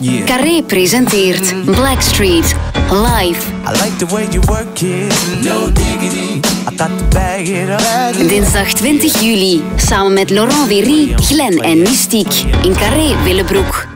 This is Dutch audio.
Yeah. Carré presenteert Blackstreet live. I like the way you work. No diggity. I got to bag it up. Dinsdag 20 juli samen met Laurent Wery, Glen en Mystique in Carré Willebroek.